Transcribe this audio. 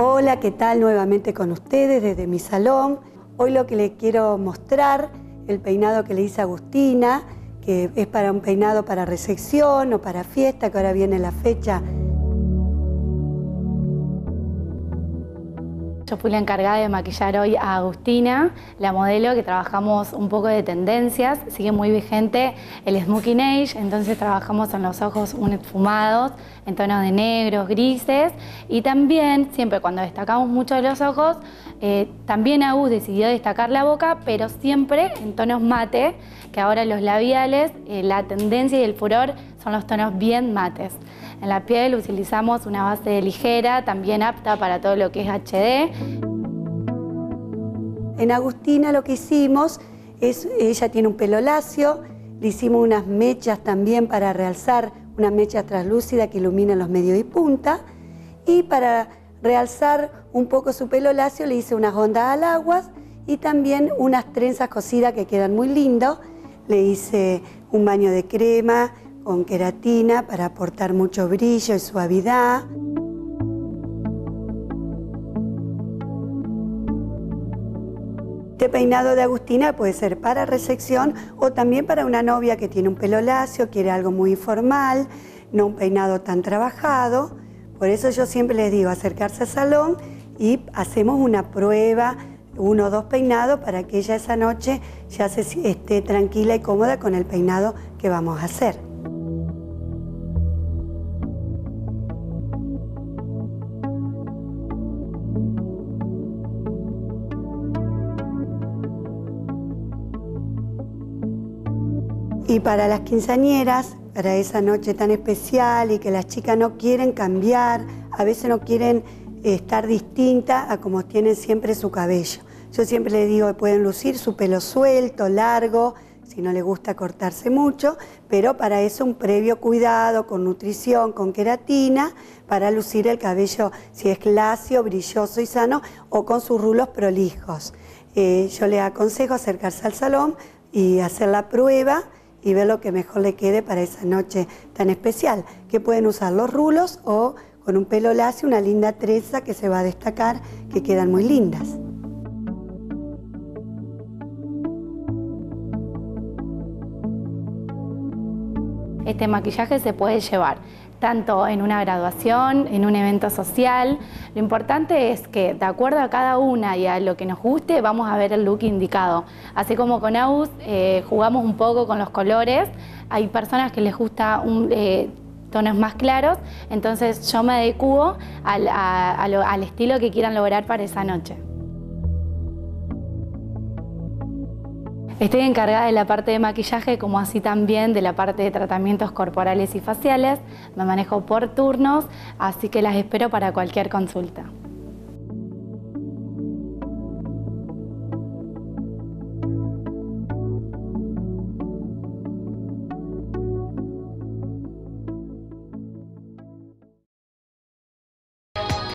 Hola, ¿qué tal? Nuevamente con ustedes desde mi salón. Hoy lo que les quiero mostrar, el peinado que le hice a Agustina, que es para un peinado para recepción o para fiesta, que ahora viene la fecha Yo fui la encargada de maquillar hoy a Agustina, la modelo que trabajamos un poco de tendencias, sigue muy vigente el Smoking Age, entonces trabajamos en los ojos un esfumados, en tonos de negros, grises y también, siempre cuando destacamos mucho los ojos, eh, también Agus decidió destacar la boca, pero siempre en tonos mate, que ahora los labiales, eh, la tendencia y el furor son los tonos bien mates. En la piel utilizamos una base ligera, también apta para todo lo que es HD. En Agustina lo que hicimos es, ella tiene un pelo lacio, le hicimos unas mechas también para realzar, una mecha translúcida que ilumina los medios y punta. Y para realzar un poco su pelo lacio le hice unas ondas al agua y también unas trenzas cosidas que quedan muy lindos. Le hice un baño de crema, con queratina para aportar mucho brillo y suavidad. Este peinado de Agustina puede ser para recepción o también para una novia que tiene un pelo lacio, quiere algo muy informal, no un peinado tan trabajado. Por eso yo siempre les digo acercarse al salón y hacemos una prueba, uno o dos peinados para que ella esa noche ya se esté tranquila y cómoda con el peinado que vamos a hacer. Y para las quinceañeras, para esa noche tan especial y que las chicas no quieren cambiar, a veces no quieren estar distinta a como tienen siempre su cabello. Yo siempre les digo que pueden lucir su pelo suelto, largo, si no les gusta cortarse mucho, pero para eso un previo cuidado con nutrición, con queratina, para lucir el cabello si es lacio, brilloso y sano o con sus rulos prolijos. Eh, yo les aconsejo acercarse al salón y hacer la prueba y ver lo que mejor le quede para esa noche tan especial, que pueden usar los rulos o con un pelo lacio una linda treza que se va a destacar, que quedan muy lindas. Este maquillaje se puede llevar tanto en una graduación, en un evento social. Lo importante es que de acuerdo a cada una y a lo que nos guste, vamos a ver el look indicado. Así como con Aus eh, jugamos un poco con los colores, hay personas que les gusta eh, tonos más claros, entonces yo me adecuo al estilo que quieran lograr para esa noche. Estoy encargada de la parte de maquillaje como así también de la parte de tratamientos corporales y faciales. Me manejo por turnos, así que las espero para cualquier consulta.